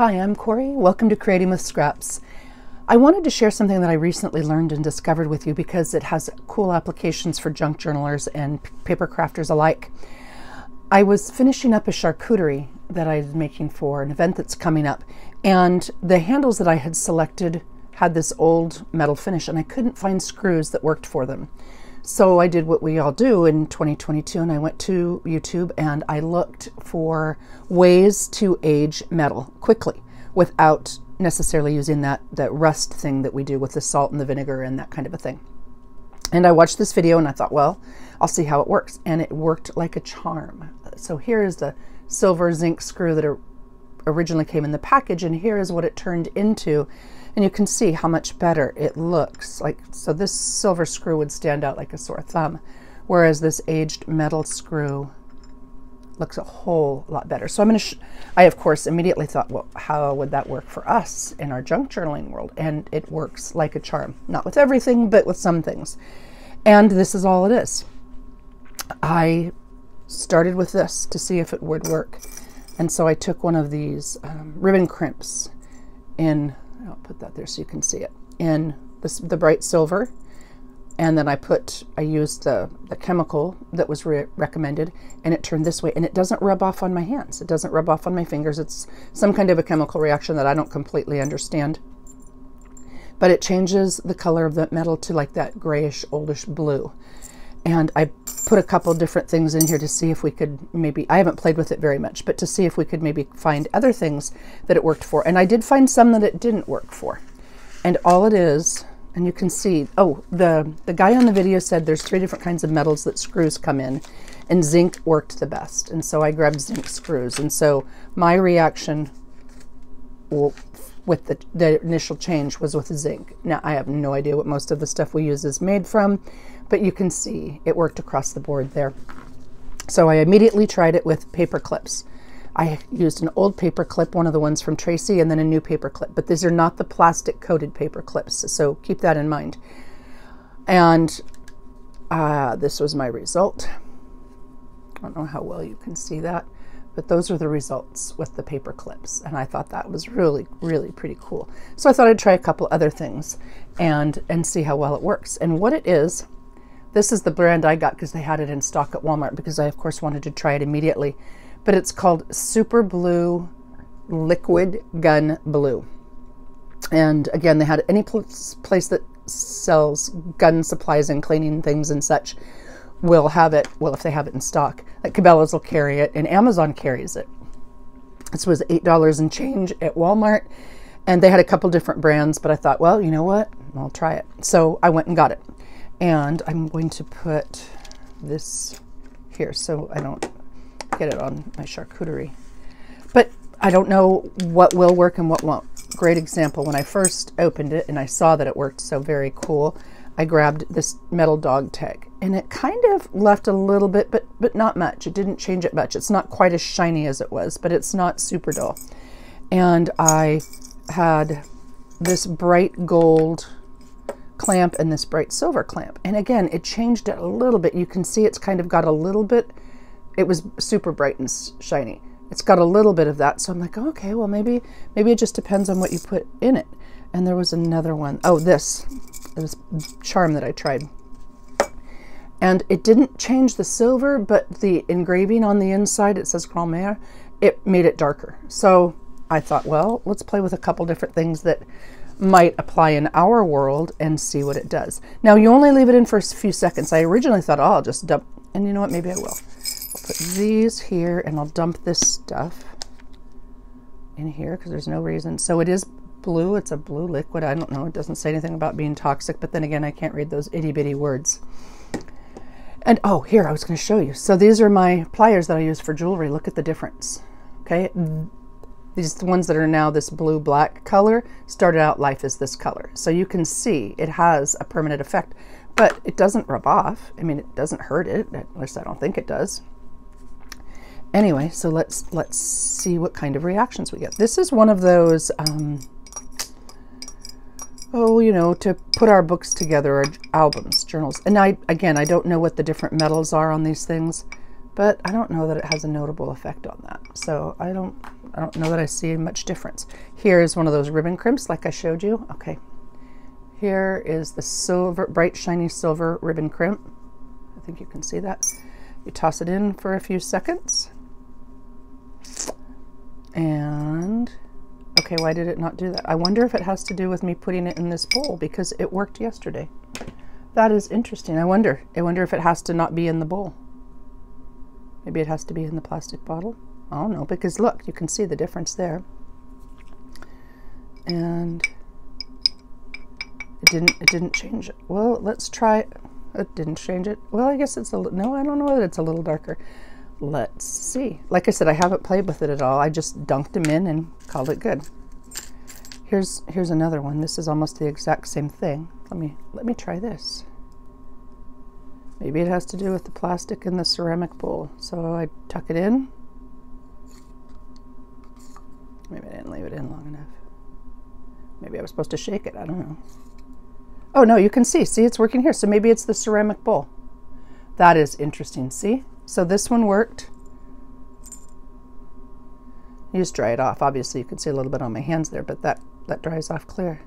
Hi, I'm Cori. Welcome to Creating with Scraps. I wanted to share something that I recently learned and discovered with you because it has cool applications for junk journalers and paper crafters alike. I was finishing up a charcuterie that I was making for an event that's coming up, and the handles that I had selected had this old metal finish, and I couldn't find screws that worked for them. So I did what we all do in 2022 and I went to YouTube and I looked for ways to age metal quickly without necessarily using that, that rust thing that we do with the salt and the vinegar and that kind of a thing. And I watched this video and I thought, well, I'll see how it works. And it worked like a charm. So here is the silver zinc screw that originally came in the package and here is what it turned into and you can see how much better it looks. Like So this silver screw would stand out like a sore thumb, whereas this aged metal screw looks a whole lot better. So I'm going to, I of course immediately thought, well, how would that work for us in our junk journaling world? And it works like a charm. Not with everything, but with some things. And this is all it is. I started with this to see if it would work. And so I took one of these um, ribbon crimps in I'll put that there so you can see it, in this, the bright silver. And then I put, I used the, the chemical that was re recommended and it turned this way and it doesn't rub off on my hands. It doesn't rub off on my fingers. It's some kind of a chemical reaction that I don't completely understand. But it changes the color of the metal to like that grayish, oldish blue. And I put a couple different things in here to see if we could maybe, I haven't played with it very much, but to see if we could maybe find other things that it worked for. And I did find some that it didn't work for. And all it is, and you can see, oh, the, the guy on the video said there's three different kinds of metals that screws come in, and zinc worked the best. And so I grabbed zinc screws. And so my reaction with the, the initial change was with zinc. Now, I have no idea what most of the stuff we use is made from but you can see it worked across the board there. So I immediately tried it with paper clips. I used an old paper clip, one of the ones from Tracy, and then a new paper clip, but these are not the plastic coated paper clips, so keep that in mind. And uh, this was my result. I don't know how well you can see that, but those are the results with the paper clips. And I thought that was really, really pretty cool. So I thought I'd try a couple other things and, and see how well it works. And what it is, this is the brand I got because they had it in stock at Walmart because I, of course, wanted to try it immediately. But it's called Super Blue Liquid Gun Blue. And again, they had any place that sells gun supplies and cleaning things and such will have it. Well, if they have it in stock, like Cabela's will carry it, and Amazon carries it. This was eight dollars and change at Walmart, and they had a couple different brands. But I thought, well, you know what? I'll try it. So I went and got it. And I'm going to put this here so I don't get it on my charcuterie. But I don't know what will work and what won't. Great example, when I first opened it and I saw that it worked so very cool, I grabbed this metal dog tag and it kind of left a little bit, but, but not much. It didn't change it much. It's not quite as shiny as it was, but it's not super dull. And I had this bright gold clamp and this bright silver clamp. And again, it changed it a little bit. You can see it's kind of got a little bit, it was super bright and shiny. It's got a little bit of that. So I'm like, okay, well, maybe, maybe it just depends on what you put in it. And there was another one. Oh, this, this charm that I tried. And it didn't change the silver, but the engraving on the inside, it says Grand Mère, it made it darker. So I thought, well, let's play with a couple different things that might apply in our world and see what it does. Now you only leave it in for a few seconds. I originally thought, oh, I'll just dump, and you know what, maybe I will. I'll put these here and I'll dump this stuff in here because there's no reason. So it is blue, it's a blue liquid. I don't know, it doesn't say anything about being toxic, but then again, I can't read those itty bitty words. And oh, here, I was going to show you. So these are my pliers that I use for jewelry. Look at the difference. Okay, these ones that are now this blue black color started out life as this color. So you can see it has a permanent effect, but it doesn't rub off. I mean, it doesn't hurt it, at least I don't think it does. Anyway, so let's let's see what kind of reactions we get. This is one of those, um, oh, you know, to put our books together, our albums, journals. And I, again, I don't know what the different metals are on these things, but I don't know that it has a notable effect on that. So I don't, I don't know that I see much difference. Here is one of those ribbon crimps like I showed you. Okay. Here is the silver, bright shiny silver ribbon crimp. I think you can see that. You toss it in for a few seconds. And, okay, why did it not do that? I wonder if it has to do with me putting it in this bowl because it worked yesterday. That is interesting. I wonder. I wonder if it has to not be in the bowl. Maybe it has to be in the plastic bottle. I don't know because look, you can see the difference there. And it didn't it didn't change it. Well, let's try it didn't change it. Well, I guess it's a little no, I don't know that it's a little darker. Let's see. Like I said, I haven't played with it at all. I just dunked them in and called it good. Here's here's another one. This is almost the exact same thing. Let me let me try this. Maybe it has to do with the plastic in the ceramic bowl. So I tuck it in. Maybe I didn't leave it in long enough. Maybe I was supposed to shake it. I don't know. Oh no, you can see. See, it's working here. So maybe it's the ceramic bowl. That is interesting. See? So this one worked. You just dry it off. Obviously, you can see a little bit on my hands there, but that, that dries off clear.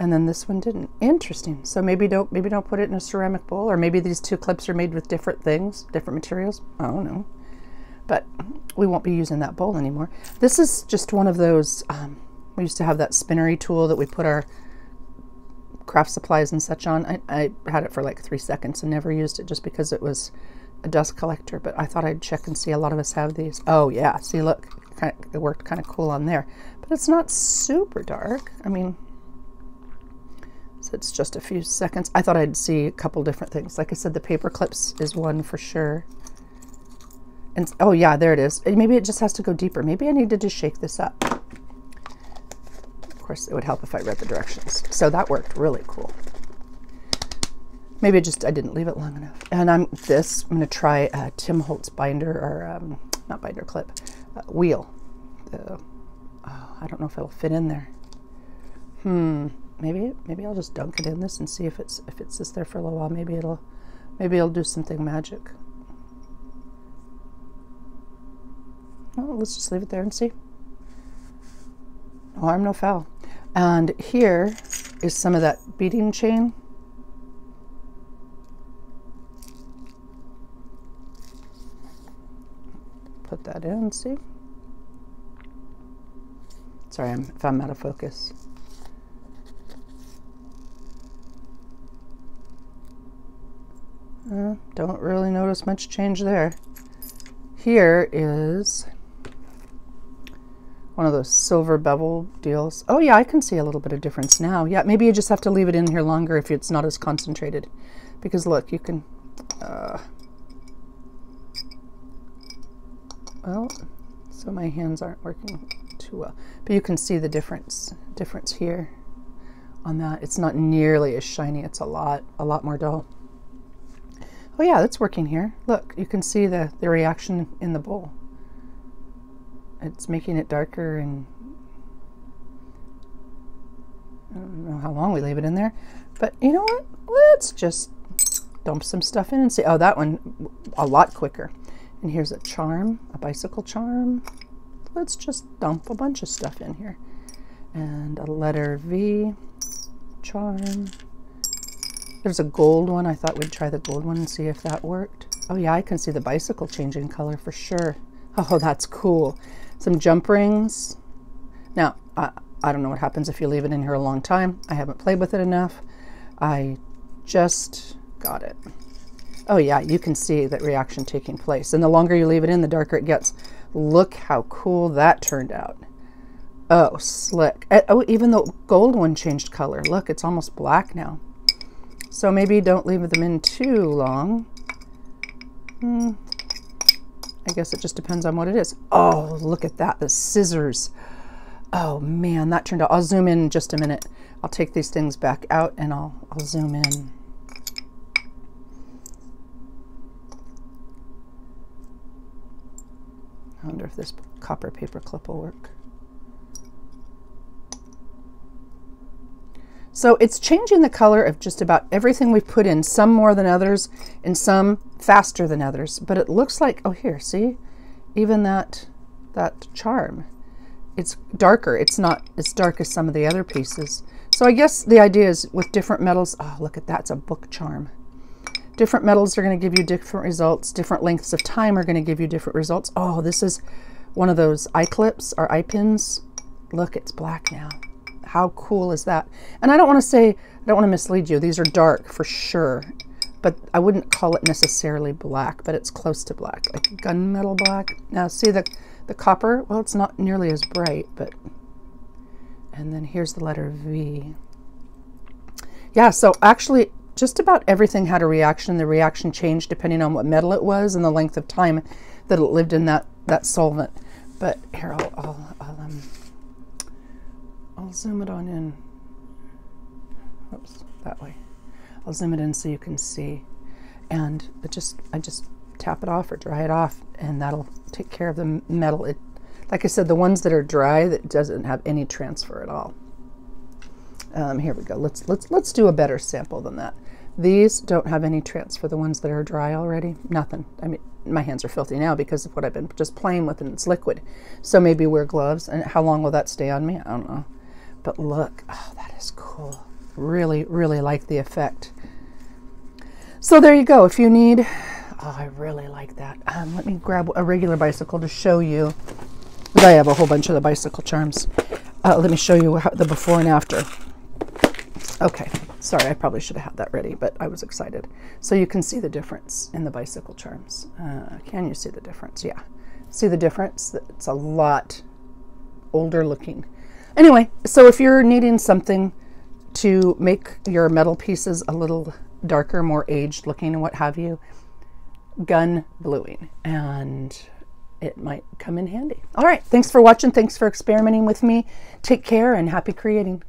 And then this one didn't. Interesting. So maybe don't maybe don't put it in a ceramic bowl, or maybe these two clips are made with different things, different materials. I don't know. But we won't be using that bowl anymore. This is just one of those. Um, we used to have that spinnery tool that we put our craft supplies and such on. I, I had it for like three seconds and never used it just because it was a dust collector, but I thought I'd check and see. A lot of us have these. Oh yeah, see, look, it worked kind of cool on there, but it's not super dark. I mean, it's just a few seconds. I thought I'd see a couple different things. Like I said, the paper clips is one for sure. And oh yeah, there it is. Maybe it just has to go deeper. Maybe I needed to shake this up. Of course, it would help if I read the directions. So that worked really cool. Maybe I just I didn't leave it long enough. And I'm this. I'm going to try a Tim Holtz binder or um, not binder clip uh, wheel. The, oh, I don't know if it'll fit in there. Hmm. Maybe maybe I'll just dunk it in this and see if it's if it sits there for a little while. Maybe it'll maybe it'll do something magic. Well, let's just leave it there and see. No harm, no foul. And here is some of that beading chain put that in, see? Sorry, I'm, if I'm out of focus. Uh, don't really notice much change there. Here is one of those silver bevel deals. Oh yeah, I can see a little bit of difference now. Yeah, maybe you just have to leave it in here longer if it's not as concentrated. Because look, you can, uh, well, so my hands aren't working too well. But you can see the difference difference here on that. It's not nearly as shiny. It's a lot, a lot more dull. Oh yeah, that's working here. Look, you can see the, the reaction in the bowl. It's making it darker and I don't know how long we leave it in there. But you know what? Let's just dump some stuff in and see. Oh, that one a lot quicker. And here's a charm, a bicycle charm. Let's just dump a bunch of stuff in here. And a letter V, charm. There's a gold one. I thought we'd try the gold one and see if that worked. Oh yeah, I can see the bicycle changing color for sure. Oh, that's cool. Some jump rings. Now, I, I don't know what happens if you leave it in here a long time. I haven't played with it enough. I just got it. Oh yeah, you can see that reaction taking place. And the longer you leave it in, the darker it gets. Look how cool that turned out. Oh, slick. Eh, oh, even the gold one changed color. Look, it's almost black now. So maybe don't leave them in too long. Hmm. I guess it just depends on what it is. Oh, look at that, the scissors. Oh man, that turned out. I'll zoom in, just a minute. I'll take these things back out and I'll, I'll zoom in. I wonder if this copper paper clip will work. So it's changing the color of just about everything we've put in, some more than others and some faster than others. But it looks like, oh here, see? Even that, that charm. It's darker. It's not as dark as some of the other pieces. So I guess the idea is with different metals, oh, look at that, it's a book charm. Different metals are going to give you different results. Different lengths of time are going to give you different results. Oh, this is one of those eye clips or eye pins. Look, it's black now. How cool is that? And I don't want to say, I don't want to mislead you. These are dark for sure, but I wouldn't call it necessarily black, but it's close to black, like gunmetal black. Now see the, the copper? Well, it's not nearly as bright, but, and then here's the letter V. Yeah, so actually just about everything had a reaction. The reaction changed depending on what metal it was and the length of time that it lived in that, that solvent. But here, I'll, I'll, I'll um, I'll zoom it on in. Oops, that way. I'll zoom it in so you can see. And just, I just tap it off or dry it off and that'll take care of the metal. It, like I said, the ones that are dry, that doesn't have any transfer at all. Um, here we go. Let's, let's, let's do a better sample than that. These don't have any transfer, the ones that are dry already. Nothing. I mean, my hands are filthy now because of what I've been just playing with and it's liquid. So maybe wear gloves. And how long will that stay on me? I don't know. But look, oh, that is cool. Really, really like the effect. So there you go. If you need, oh, I really like that. Um, let me grab a regular bicycle to show you. I have a whole bunch of the bicycle charms. Uh, let me show you how, the before and after. Okay, sorry, I probably should have had that ready, but I was excited. So you can see the difference in the bicycle charms. Uh, can you see the difference? Yeah. See the difference? It's a lot older looking. Anyway, so if you're needing something to make your metal pieces a little darker, more aged looking and what have you, gun bluing and it might come in handy. All right, thanks for watching. Thanks for experimenting with me. Take care and happy creating.